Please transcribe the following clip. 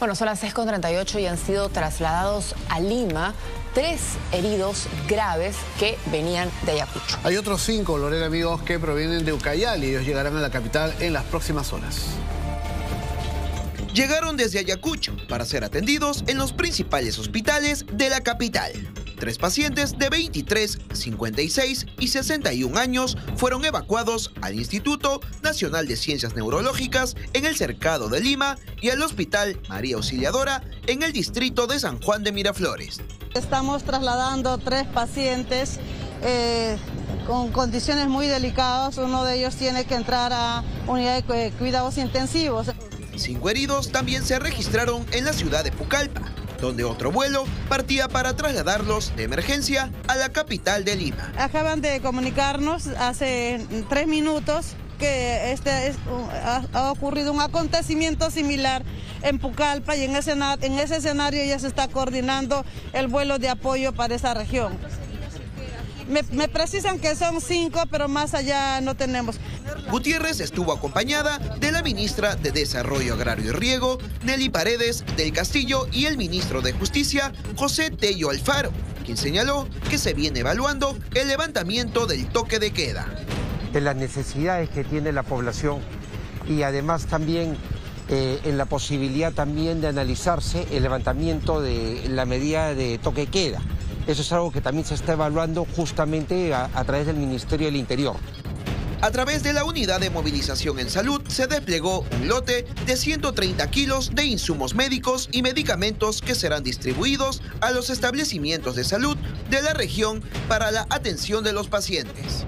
Bueno, son las 6.38 y han sido trasladados a Lima tres heridos graves que venían de Ayacucho. Hay otros cinco, Lorena, amigos, que provienen de Ucayali. Ellos llegarán a la capital en las próximas horas. Llegaron desde Ayacucho para ser atendidos en los principales hospitales de la capital. Tres pacientes de 23, 56 y 61 años fueron evacuados al Instituto Nacional de Ciencias Neurológicas en el Cercado de Lima y al Hospital María Auxiliadora en el distrito de San Juan de Miraflores. Estamos trasladando tres pacientes eh, con condiciones muy delicadas. Uno de ellos tiene que entrar a unidad de cuidados intensivos. Cinco heridos también se registraron en la ciudad de Pucallpa donde otro vuelo partía para trasladarlos de emergencia a la capital de Lima. Acaban de comunicarnos hace tres minutos que este ha, ocurrido un acontecimiento similar en Pucallpa y en ese, en ese escenario ya se está coordinando el vuelo de apoyo para esa región. Me, precisan que son cinco, pero más allá no tenemos. Gutiérrez estuvo acompañada de la ministra de Desarrollo Agrario y Riego, Nelly Paredes del Castillo, y el ministro de Justicia, José Tello Alfaro, quien señaló que se viene evaluando el levantamiento del toque de queda. De las necesidades que tiene la población y además también eh, en la posibilidad también de analizarse el levantamiento de la medida de toque queda. Eso es algo que también se está evaluando justamente a, través del Ministerio del Interior. A través de la unidad de movilización en salud se desplegó un lote de 130 kilos de insumos médicos y medicamentos que serán distribuidos a los establecimientos de salud de la región para la atención de los pacientes.